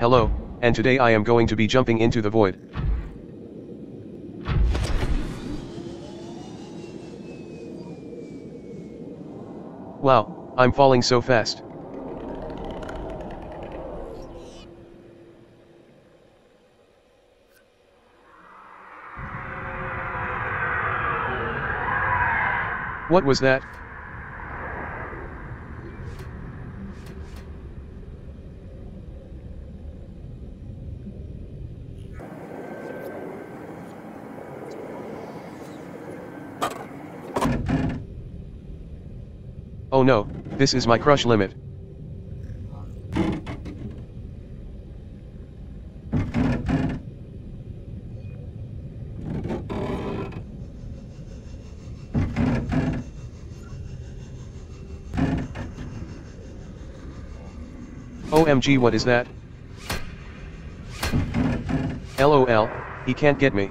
Hello, and today I am going to be jumping into the void. Wow, I'm falling so fast. What was that? Oh no, this is my crush limit. OMG what is that? LOL, he can't get me.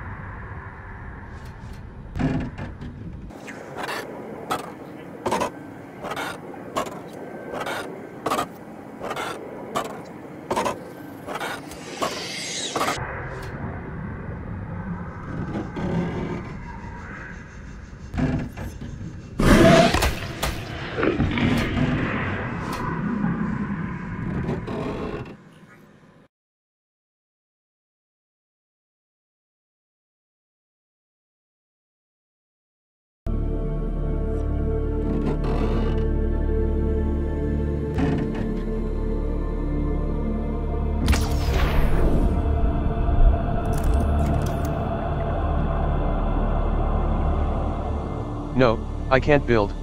No, I can't build.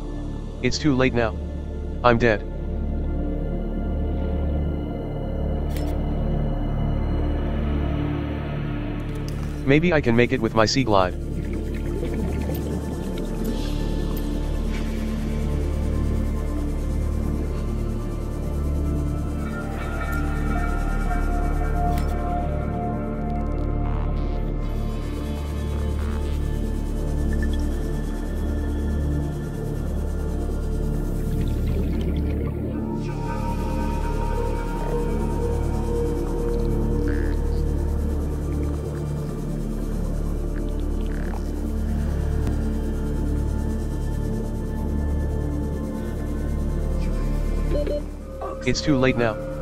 It's too late now. I'm dead. Maybe I can make it with my Seaglide. It's too late now.